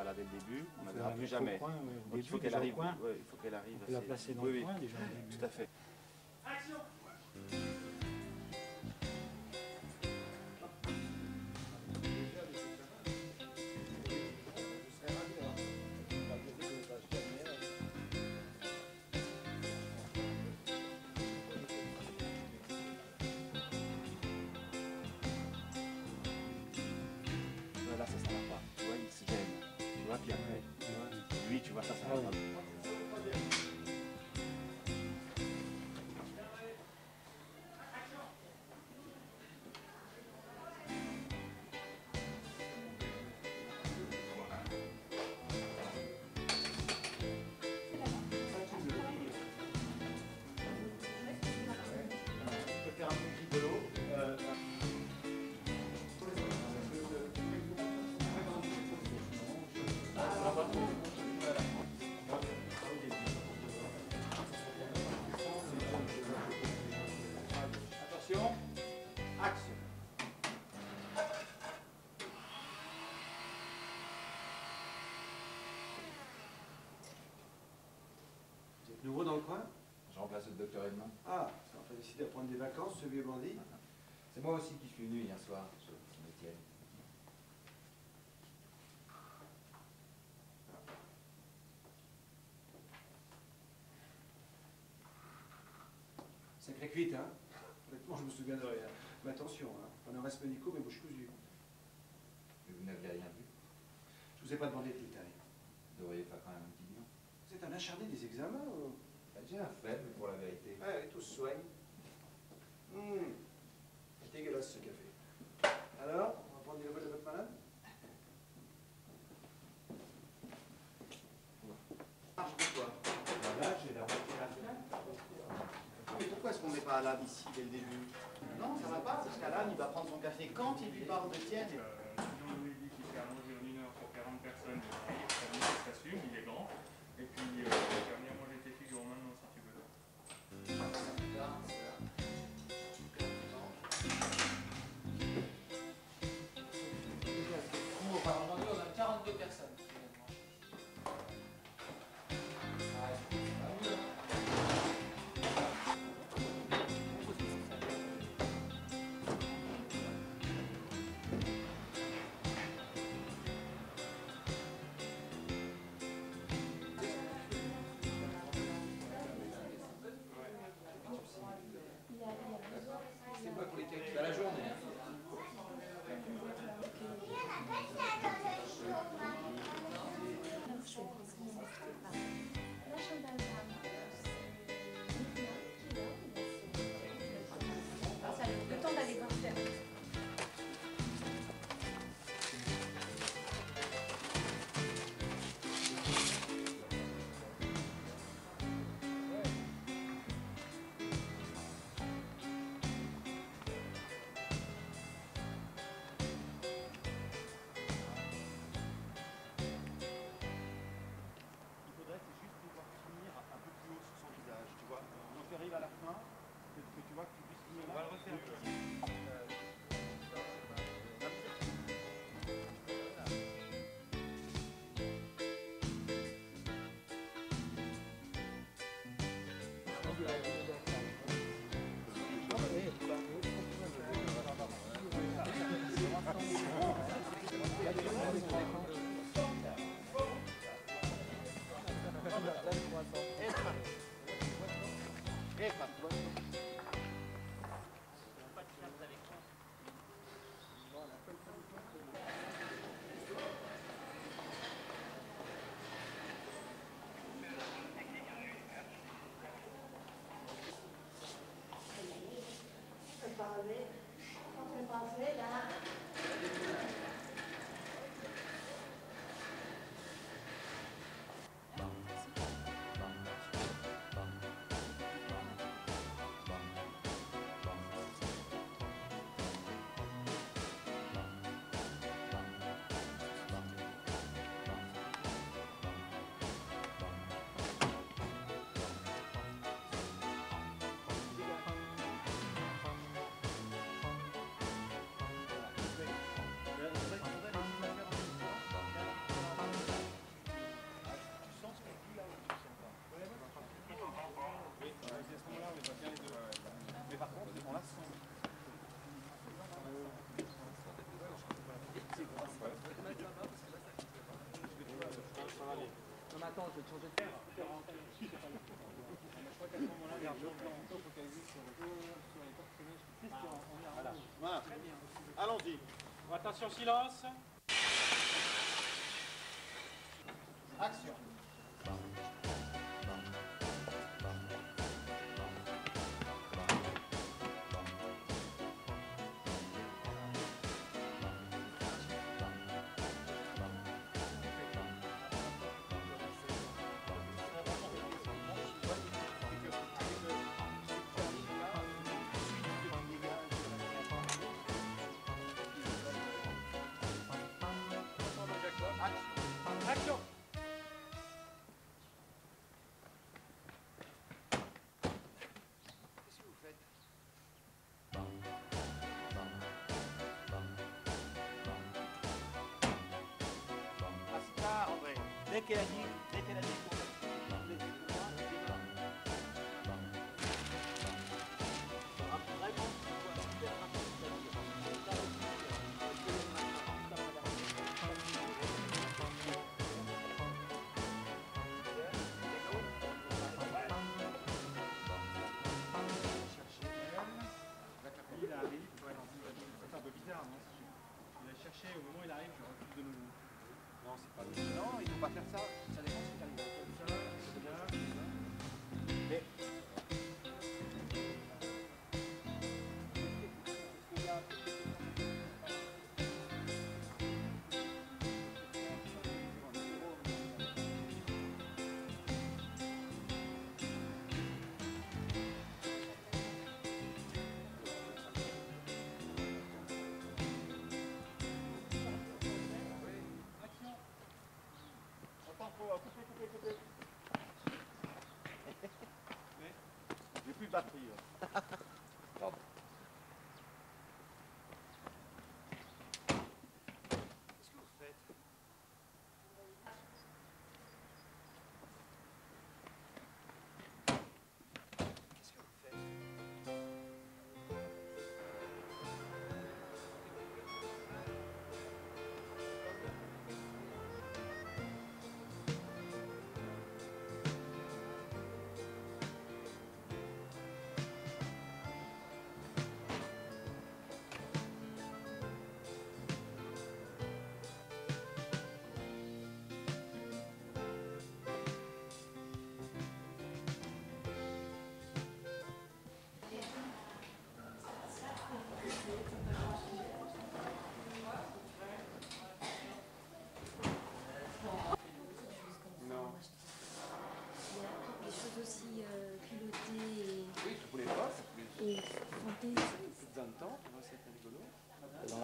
pas là dès le début, on ne la verra plus jamais. coin, ouais. Au Donc il faut qu'elle arrive. ouais, il faut qu'elle arrive. On peut la placer dans oui, le oui, coin déjà. Tout à fait. Ouais, le coin Je remplace le docteur Edmond. Ah, on a décidé de prendre des vacances, ce vieux bandit. C'est moi aussi qui suis venu hier soir sur Saint-Étienne. Sacré cuite, hein Honnêtement, je me souviens de rien. Mais attention, hein. on en reste médicaux, mais bouche cousue. Mais vous n'aviez rien vu? Je vous ai pas demandé de détails. Vous devriez faire quand même un petit bilan. Vous êtes un acharné des examens ou... J'ai un faible pour la vérité. Ouais, tout se soigne. Hum. C'est dégueulasse ce café. Alors, on va prendre des nouvelles de votre malade Marche de quoi? Voilà, j'ai la moitié à. Mais pourquoi est-ce qu'on ne met pas Alan ici dès le début? Non, ça va pas, parce qu'Alan, il va prendre son café quand il lui parle de tienne. Euh, Sinon, Louis dit qu'il fait en une heure pour 40 personnes. Ça s'assume, il est grand. Et puis, euh, il C'est pas pour les quelques à la journée. Hein. Allons-y. Attention, silence. Action. dejen allí. va a pasar sábado.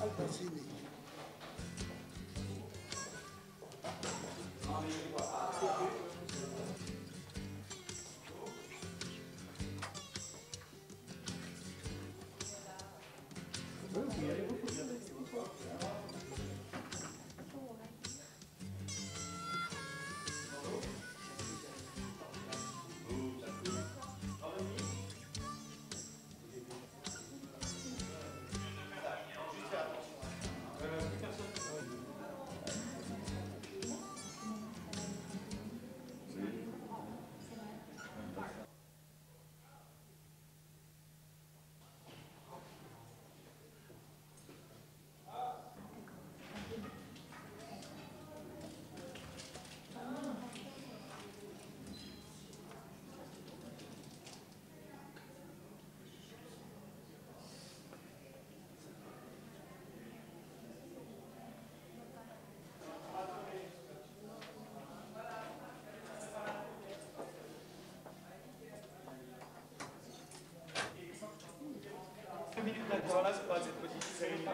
Albacini. Vamos, eu vou Dans la pas cette petite scène,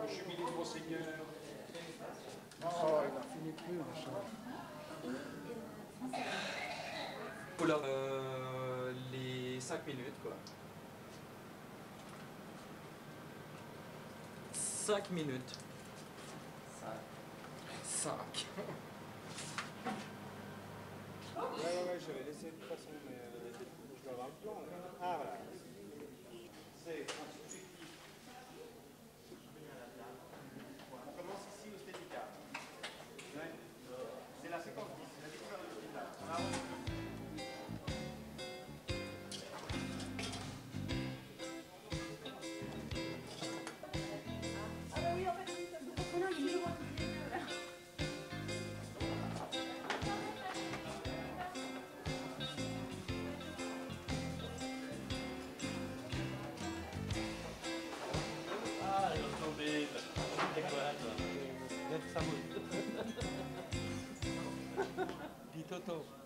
le jubilé du bon Seigneur. Non, il n'en finit plus, le Oula, euh, les 5 minutes, quoi. 5 minutes. 5. 5. Ouais, ouais, ouais, j'avais laissé de toute façon, mais euh, je dois avoir le plan. Là. Ah, voilà. C'est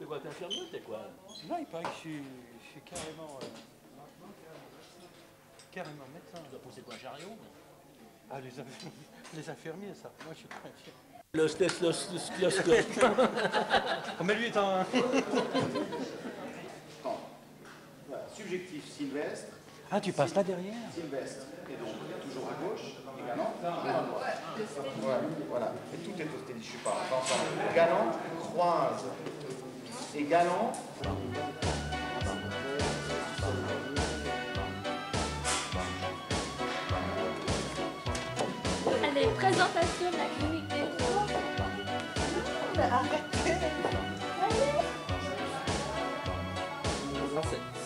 quoi, t'es infirmier ou t'es quoi Non, il paraît que je suis, je suis carrément, euh, carrément médecin. Tu as poussé quoi, un chariot Ah, les, inf- les infirmiers, ça. Moi, je suis pas infirmier. Le stethoscope. Oh, mais lui est un... Subjectif Sylvestre, Ah, tu passes là derrière Sylvestre, et donc toujours à gauche, toujours à droite. Voilà, voilà. Et tout est au stédis, je suis pas ensemble. Galant, croise, Galant, Allez, présentation de la clinique des jours.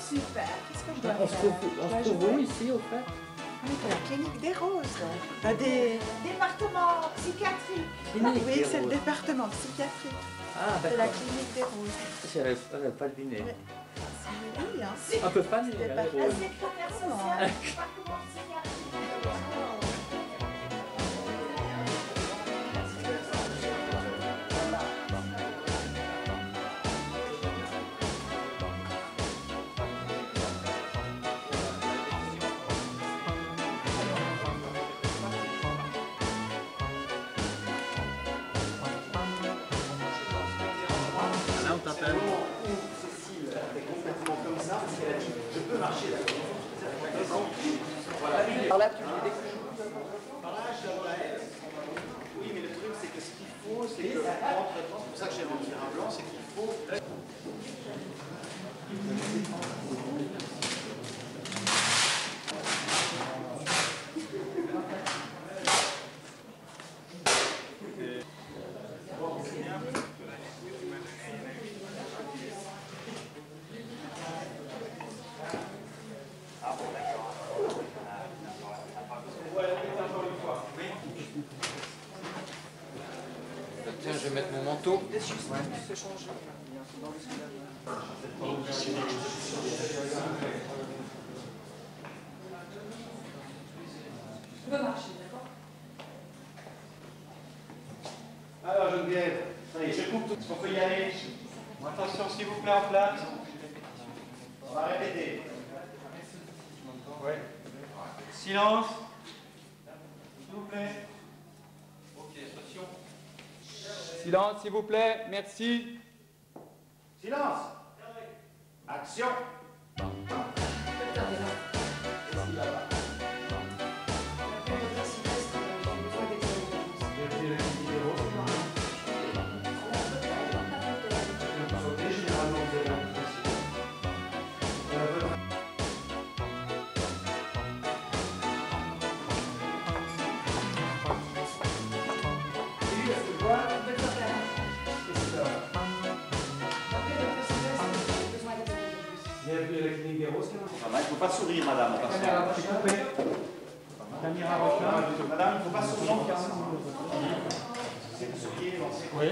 Super. Qu'est-ce que je dois On faire on se trouve où ici, au fait Oui, c'est la clinique des roses. Ah, des... Département psychiatrique. Clinique oui, c'est le département psychiatrique. Ah, C'est la clinique des roses. J'avais pas deviné. Oui, hein. On peut pas C'est hein, pas- les roses. Là, on t'appelle. Cécile est complètement comme ça, parce qu'elle a dit Je peux marcher là. Alors là, tu lui découches. Oui, mais le truc, c'est que ce qu'il faut, c'est que c'est pour ça que j'ai rempli un blanc, c'est qu'il faut. Mon manteau. Alors, Geneviève, allez, je coupe tout. On peut y aller. Attention, s'il vous plaît, en place. On va répéter. Silence. S'il vous plaît. Silence, s'il vous plaît, merci. Silence. Action. Pas sourire, madame. Caméra recharge. Madame, il ne faut pas sourire. souriez, lancez. Oui.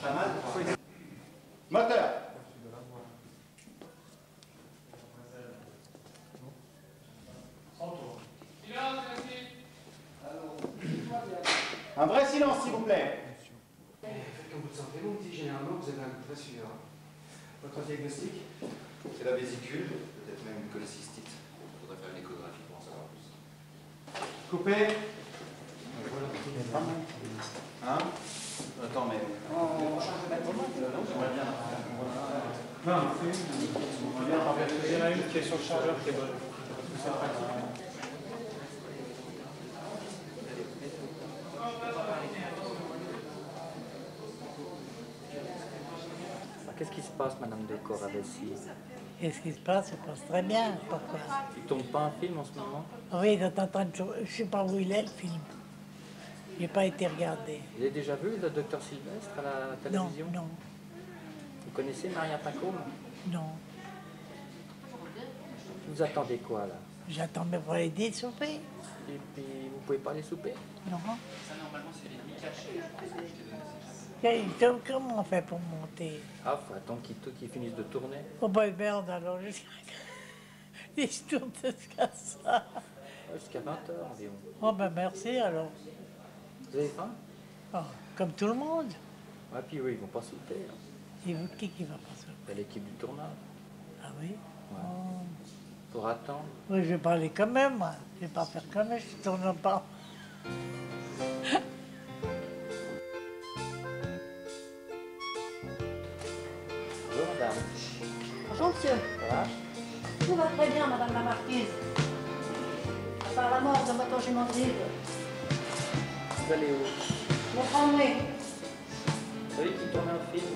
Pas mal. Moteur. Un vrai silence, s'il vous plaît. Faites comme vous le sentez, mon petit, généralement vous avez un coup de suivre. Votre diagnostic C'est la vésicule, peut-être même une cholécystite. Il faudrait faire une échographie pour en savoir plus. Coupé. Hein Attends, mais. On change de bâtiment. J'aimerais bien. Non, c'est une. On va dire, il y en a une qui est sur le chargeur qui est bonne. C'est pratique. Qu'est-ce qui se passe, Madame de Coravessi Qu'est-ce qui se passe Ça passe très bien. Pourquoi? Il tourne pas un film en ce moment? Oui, il est en train de jouer. Je ne sais pas où il est, le film. Il n'a pas été regardé. Vous avez déjà vu le docteur Sylvestre à la Non, télévision? Non, Vous connaissez Maria Pacôme? Non. Vous attendez quoi là? J'attends mes pour aider de souper. Et puis vous pouvez pas aller souper? Non. Ça, normalement, c'est les cachés, je pense que je t'ai donné Comment on fait pour monter? Ah, faut attendre qu'ils qu'ils finissent de tourner. Oh ben merde alors, jusqu'à... Il se tourne jusqu'à ça. Ouais, Jusqu'à 20h environ. Oh ben merci alors. Vous avez faim? Oh, comme tout le monde. Ouais, puis oui, ils vont pas souper. hein. C'est vous qui qui va passer C'est l'équipe du tournage. Ah oui? Ouais. Oh. Pour attendre. Oui, je vais parler quand même, moi. Je vais pas faire comme je tourne pas. monsieur. Tout va très bien, madame la marquise. À part la mort de votre gémantide. Vous allez où? Montparnasse. Vous savez qui tourne un film